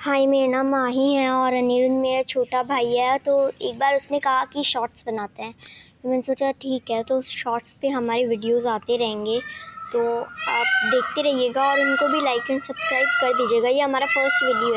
हाय, मेरा नाम माही है और अनिरुद्ध मेरा छोटा भाई है। तो एक बार उसने कहा कि शॉर्ट्स बनाते हैं। तो मैंने सोचा, ठीक है तो शॉर्ट्स पे हमारे वीडियोस आते रहेंगे। तो आप देखते रहिएगा और उनको भी लाइक एंड सब्सक्राइब कर दीजिएगा। ये हमारा फ़र्स्ट वीडियो है।